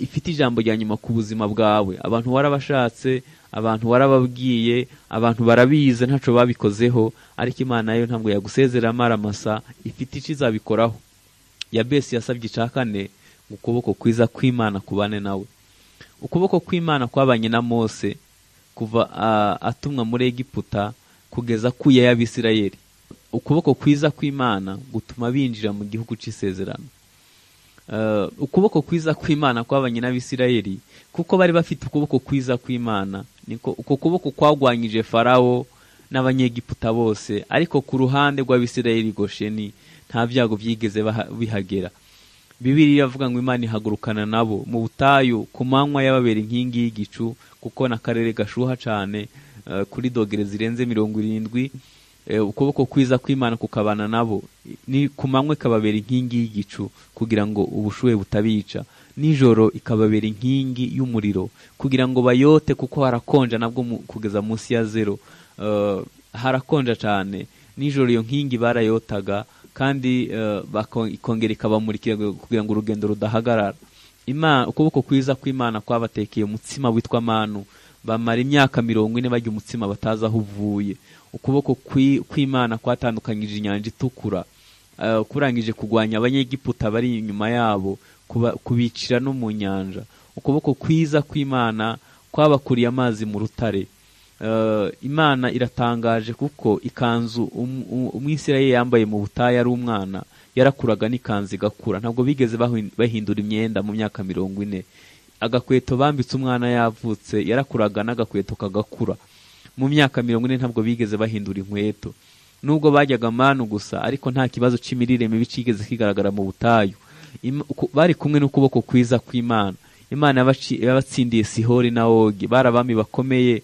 ifite ijambo rya nyuma ku buzima bwawe. Abantu warabashatse abantu warababwiye abantu barabizi ntaco babikozeho. Ariko imana yo ntabwo yagusezera amaramasa ifite icyo izabikoraho. Yabesi yasabye icya kane ngo ukuboko kwiza kw'imana kubane nawe. Ukuboko kw'imana kwabanye na mose kuva atumwa muri egiputa kugeza kuye y'abisirayeli. Ukuboko kwiza kw'imana gutuma binjira mu gihugu cy'isezerano ukuboko kwiza kw'imana kwabanye n'abisirayeli kuko bari bafite ukuboko kwiza kw'imana niko uko kuboko kwagwanyije farawo n'abanyegiputa bose ariko ku ruhande rw'abisirayeli gosheni nta byago byigeze bihagera. Bibiri iravuga ngo imana ihagurukana nabo. Mu butayu ku manywa yababera inkingi y'igicu kuko n'akarere gashuha cyane eh, kuri dogere zirenze mirongo irindwi eh, ukuboko kwiza kw'imana kukabana nabo. Ni ku manywa ikababera inkingi y'igicu kugira ngo ubushuhe butabica. Nijoro ikababera inkingi y'umuriro kugira ngo bayote kuko harakonja nabwo kugeza munsi ya zero. Eh, harakonja cyane nijoro iyo nkingi barayotaga kandi eh, ikongera ikabamurikira kugira ngo urugendo rudahagarara. Ukuboko kwiza kw'imana kwabatekeye umutsima witwa manu. Bamara imyaka mirongo ine barya umutsima batazi aho uvuye. Ukuboko kwi- kw'imana kwatandukanyije inyanja itukura. Eh, kurangije kurwanya abanyegiputa bari inyuma yabo kubicira no mu nyanja. Ukuboko kwiza kw'imana kwabakuriye amazi mu rutare. Imana iratangaje kuko ikanzu um- um- umwisirayeli yambaye mu butayu ari umwana yarakuraga n'ikanzu igakura. Ntabwo bigeze bahin- bahindura imyenda mu myaka mirongo ine. Agakweto bambitse umwana yavutse yarakuraga n'agakweto kagakura. Mu myaka mirongo ine ntabwo bigeze bahindura inkweto. Nubwo bajyaga manu gusa ariko nta kibazo cy'imirire mibi cyigeze kigaragara mu butayu. Bari kumwe n'ukuboko kwiza kw'imana. Imana yabatsindiye sihori na ogi. Bari abami bakomeye eh,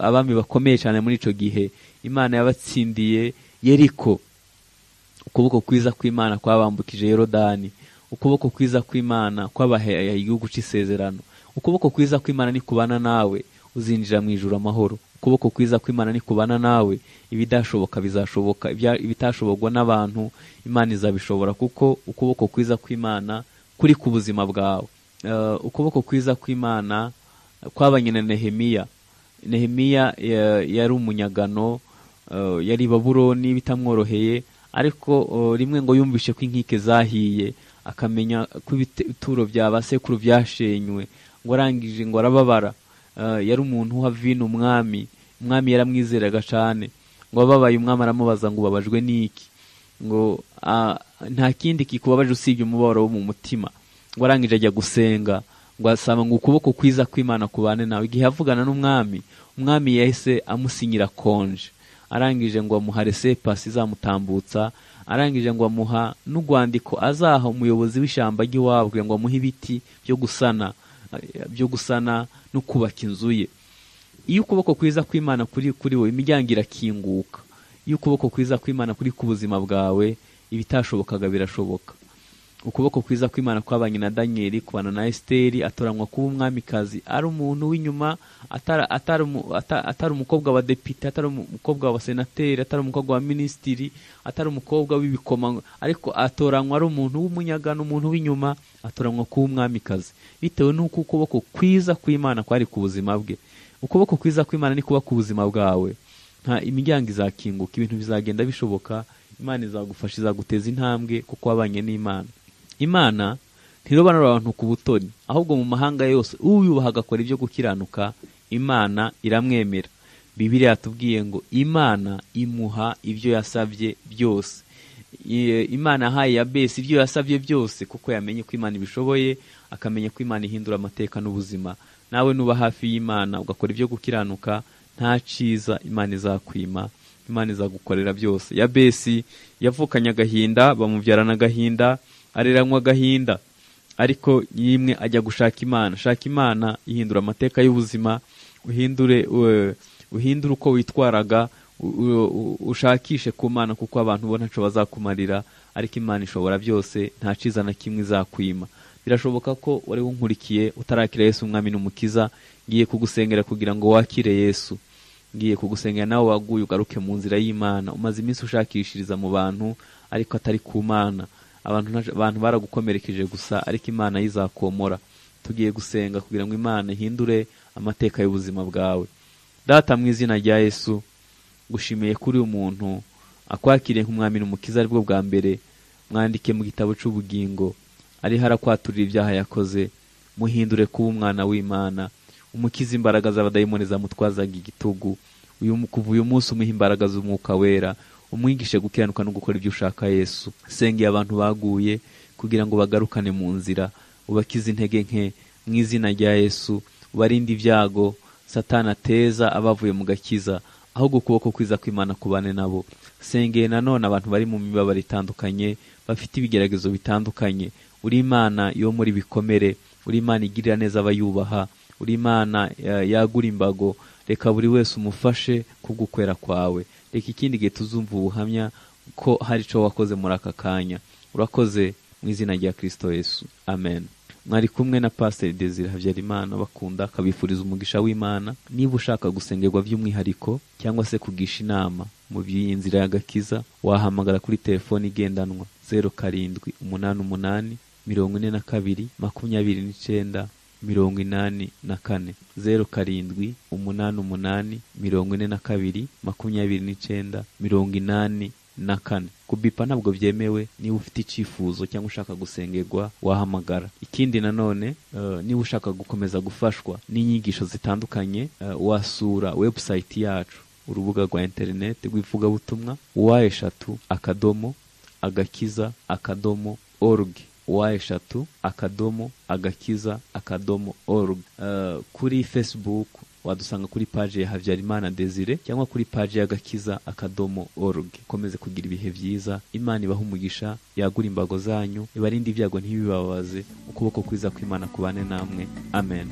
abami bakomeye cyane muri icyo gihe. Imana yabatsindiye yeriko. Ukuboko kwiza kw'imana kwabambukije yorodani. Ukuboko kwiza kw'imana kwabahaye igihugu cy'isezerano ukuboko kwiza kw'imana ni kubana nawe uzinjira mu ijuru amahoro. Ukuboko kwiza kw'imana ni kubana nawe ibidashoboka bizashoboka. Ibitashobogwa n'abantu imana izabishobora kuko ukuboko kwiza kw'imana kuri ku buzima bwawe. Eh, ukuboko kwiza kw'imana kwabanye nehemiya. Nehemiya ya- yari umunyagano eh, yari i babuloni bitamworoheye ariko eh, rimwe ngo yumvishe ko inkike zahiye akamenya ko ibituro bya basekuru byashenywe ngo arangije ngo arababara. Eh, yari umuntu uha vino umwami umwami yaramwizeraga cyane ngo ababaye umwami aramubaza ngo ubabajwe n'iki? Ngo nta kindi kikubabaje usibye umubabaro wo mu mutima ngo arangije ajya gusenga. Ngo asaba ngo ukuboko kwiza kw'imana kubane nawe. Igihe yavugana n'umwami umwami yahise amusinyira konje. Arangije ngo amuha resepasi izamutambutsa arangije ngo amuha n'urwandiko azaha umuyobozi w'ishyamba ry'iwabo kugira ngo amuhe ibiti byo gusana byo gusana no kubaka inzu ye. Iyo ukuboko kwiza kw'imana kuri kuri wowe imiryango irakinguka. Iyo ukuboko kwiza kw'imana kuri ku buzima bwawe ibitashobokaga birashoboka. Ukuboko kwiza kw'imana kwabanye na daniyeli kubana na esiteri atoranywa kuba umwamikazi ari umuntu w'inyuma atari atari umu- ata- atari umukobwa wa depite atari umukobwa wa senateri atari umukobwa wa minisitiri atari umukobwa w'ibikoma ariko atoranywa ari umuntu w'umunyagano umuntu w'inyuma atoranywa kuba umwamikazi. Bitewe n'uko ukuboko kwiza kw'imana kwari ku buzima bwe. Ukuboko kwiza kw'imana ni kuba ku buzima bwawe. Nta imiryango izakinguka ibintu bizagenda bishoboka imana izagufasha izaguteza intambwe kuko wabanye n'imana. Imana ntirobanura abantu ku butoni ahubwo mu mahanga yose uyubaha agakora ibyo gukiranuka imana iramwemera. Bibiriya yatubwiye ngo imana imuha ibyo yasabye byose. Imana yahaye yabesi ibyo yasabye byose kuko yamenye ko imana ibishoboye akamenya ko imana ihindura amateka n'ubuzima. Nawe nuba hafi y'imana ugakora ibyo gukiranuka nta cyiza imana izakwima imana izagukorera byose. Yabesi yavukanye agahinda bamubyarana agahinda areranywa agahinda ariko yimwe ajya gushaka imana. Shaka imana ihindura amateka y'ubuzima uhindure uh, uhindure uko witwaraga ushakishe ku mana kuko abantu bo ntaco bazakumarira ariko imana ishobora byose nta ciza na kimwe izakwima. Birashoboka ko wari wunkurikiye utarakira yesu umwami n'umukiza ngiye kugusengera kugira ngo wakire yesu. Ngiye kugusengera nawe waguye ugaruke mu nzira y'imana. Umaze iminsi ushakishiriza mu bantu ariko atari ku mana. Abantu baragukomerekeje gusa ariko imana yizakomora tugiye gusenga kugira ngo imana ihindure amateka y'ubuzima bwawe. Data mu izina rya yesu gushimiye kuri uyu muntu akwakiriye nk'umwami n'umukiza ari bwo bwa mbere mwandike mu gitabo cy'ubugingo ariho arakwaturira ibyaha yakoze muhindure kuba umwana w'imana. Umukiza imbaraga z'abadayimoni zamutwazaga igitugu. Uyu kuva uyu munsi umuha imbaraga z'umwuka wera. Umwigishe gukiranuka no gukora ibyo ushaka yesu. Sengeye abantu baguye kugira ngo bagarukane mu nzira ubakize intege nke mu izina rya yesu ubarinde ibyago. Satani ateza abavuye mu gakiza ahubwo ukuboko kwiza kw'imana kubane nabo. Sengeye nanone abantu bari mu mibabaro itandukanye bafite ibigeragezo bitandukanye. Uri imana yo muri bikomere uri imana igirira neza abayubaha uri imana eh, yagura imbago. Reka buri wese umufashe kubw'ukwera kwawe. Reka ikindi gihe tuzumva ubuhamya ko hari icyo wakoze muri aka kanya. Urakoze mu izina rya kirisito yesu. Amen. Mwari kumwe na pasiteri desire habyarimana bakunda akabifuriza umugisha w'imana. Niba ushaka gusengerwa by'umwihariko cyangwa se kugisha inama mu by'iyi nzira y'agakiza wahamagara kuri telefoni igendanwa zeru karindwi umunani umunani mirongo ine na kabiri makumyabiri n'icyenda mirongo inani na kane. Zeru karindwi umunani umunani mirongo ine na kabiri makumyabiri n'icyenda mirongo inani na kane. Kubipa ntabwo byemewe niba ufite icyifuzo cyangwa ushaka gusengerwa wahamagara. Ikindi nanone uh, niba ushaka gukomeza gufashwa n'inyigisho zitandukanye uh, wasura webusayiti yacu urubuga rwa interineti rw'ivugabutumwa wa eshatu akadomo agakiza akadomo org. Wa eshatu akadomo agakiza akadomo org. Uh, kuri facebook wadusanga kuri paji ya habyarimana desire cyangwa kuri paji y'agakiza akadomo org. Ukomeze kugira ibihe byiza. Imana ibaha umugisha yagura imbago zanyu ibarinde ibyago ntibibabaze. Ukuboko kwiza kw'imana kubane namwe. Amen.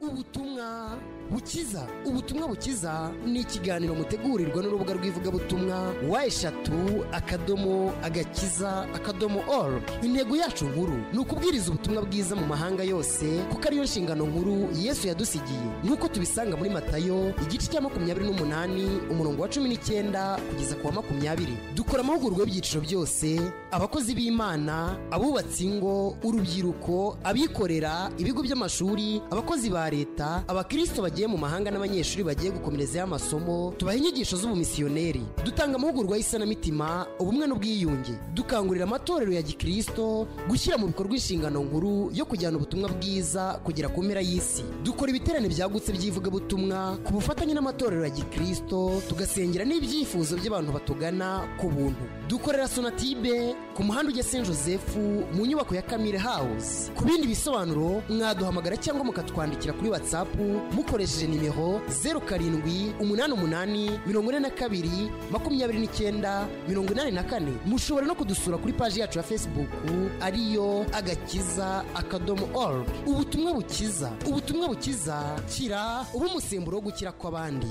Ubutumwa bukiza ubutumwa bukiza ni ikiganiro mutegurirwa n'urubuga rw'ivugabutumwa wa eshatu akadomo agakiza akadomo org. Intego yacu nkuru ni ukubwiriza ubutumwa bwiza mu mahanga yose kuko ariyo nshingano nkuru yesu yadusigiye. Nk'uko tubisanga muri matayo igice cya makumyabiri n'umunani umurongo wa cumi n'icyenda kugeza ku wa makumyabiri. Dukora amahugurwa y'ibyiciro byose abakozi b'imana abubatsi ingo urubyiruko abikorera ibigo by'amashuri abakozi ba leta abakristo bagiye mu mahanga n'abanyeshuri bagiye gukomerezayo amasomo tubaha inyigisho z'ubumisiyoneri. Dutanga amahugurwa y'isanamitima ubumwe n'ubwiyunge. Dukangurira amatorero ya gikristo gushyira mu bikorwa inshingano nkuru yo kujyana ubutumwa bwiza kugera ku mpera y'isi. Dukora ibiterane byagutse by'ivugabutumwa ku bufatanye n'amatorero ya gikristo tugasengera n'ibyifuzo by'abantu batugana ku buntu. Dukorera sonatibe ku muhanda ujya saint joseph mu nyubako ya kamire house. Ku bindi bisobanuro mwaduhamagara cyangwa mukatwandikira kuri whatsapp mukoresheje nimero zeru karindwi umunani umunani mirongo ine na kabiri makumyabiri n'icyenda mirongo inani na kane. Mushobora no kudusura kuri paji yacu ya facebook ariyo agakiza akadomo org. Ubutumwa bukiza ubutumwa bukiza kira uba umusemburo wo gukira kw'abandi.